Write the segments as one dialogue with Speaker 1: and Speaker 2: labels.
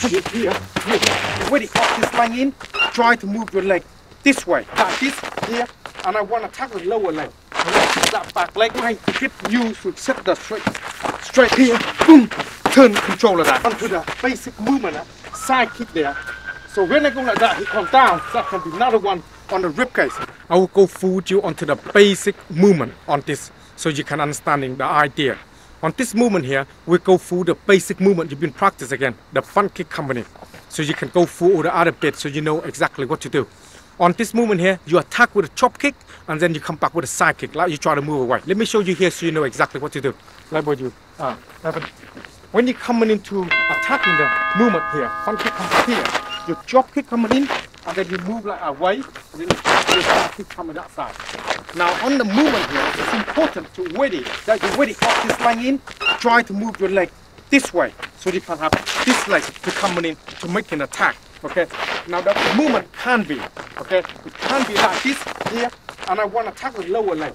Speaker 1: Here, here, here. When it off this line in, try to move your leg this way, like this, here. And I want to tackle the lower leg. That back leg line to get you to set the straight, straight here. Boom. Turn controller that onto the basic movement, uh, side kick there. So when I go like that, he comes down. That can be another one on the rib cage. I will go full you onto the basic movement on this so you can understanding the idea. On this movement here, we go through the basic movement you've been practice again, the front kick company. So you can go through all the other bits so you know exactly what to do. On this movement here, you attack with a chop kick and then you come back with a side kick, like you try to move away. Let me show you here so you know exactly what to do. Like what you, uh, when you're coming into attacking the movement here, front kick comes here, your chop kick coming in, and then you move like away, Now on the movement here, it's important to ready, that you ready off this line in, try to move your leg this way, so you can have this leg to come in to make an attack. Okay. Now the movement can be, okay, it can be like this here, and I want to attack with lower leg.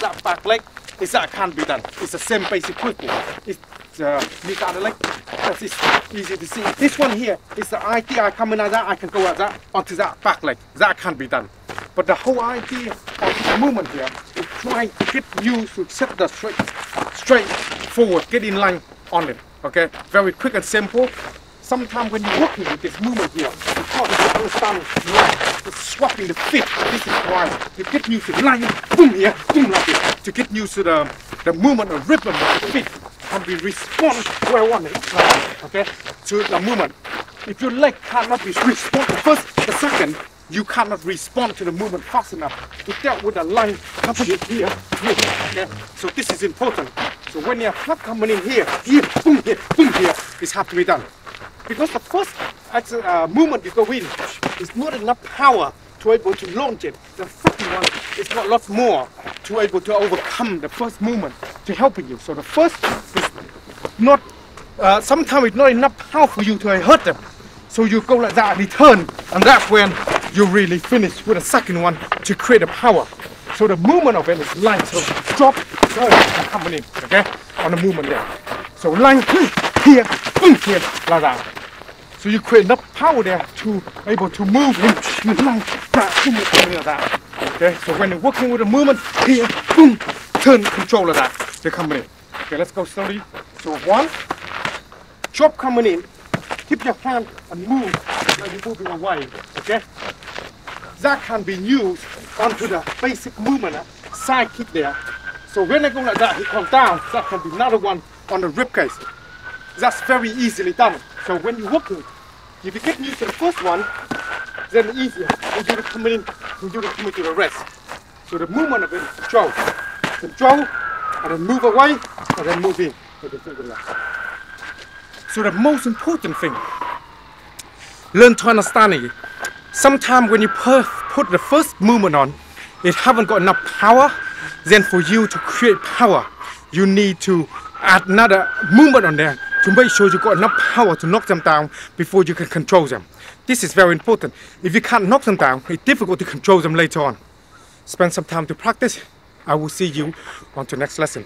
Speaker 1: That back leg is that can't be done. It's the same basic principle. It's uh, the leg. That's it's easy to see. This one here is the idea. I come in like that, I can go like that onto that back leg. That can't be done. But the whole idea of the movement here is trying to get you to set the straight, straight forward, get in line on it. Okay, very quick and simple sometimes when you're working with this movement here, it's hard to understand like the swapping the feet. This is why you get used to lying boom here, boom like this, to get used to the the movement and rhythm of the feet can be respond where I want it. Okay? To the movement. If your leg cannot be respond the first, the second, you cannot respond to the movement fast enough to deal with the line coming here, here, okay? So this is important. So when you're coming in here, here, boom, here, boom, here, this has to be done because the first uh, movement you go in is not enough power to able to launch it. The second one is not a lot more to able to overcome the first movement to helping you. So the first is not, uh, sometimes it's not enough power for you to hurt them. So you go like that and return, and that's when you really finish with the second one to create the power. So the movement of it is line, so drop, go, and coming in, okay, on the movement there. So line, here, boom, here, like that. So you create enough power there to able to move him like that, like that. Okay, so when you're working with the movement, here, boom, turn control of that. They're coming in. Okay, let's go slowly. So one, chop coming in, keep your hand and move like you're moving away. Okay? That can be used onto the basic movement, uh, side kick there. So when I go like that, he comes down, that can be another one on the rib cage. That's very easily done. So when you're working, if you get used to the first one, then easier. When you're coming in, when you're coming to the rest. So the movement of it is control. Control, and then move away, and then move in. So the most important thing, learn to understand it. Sometimes when you put the first movement on, it haven't got enough power, then for you to create power, you need to add another movement on there to make sure you got enough power to knock them down before you can control them. This is very important. If you can't knock them down, it's difficult to control them later on. Spend some time to practice. I will see you on to next lesson.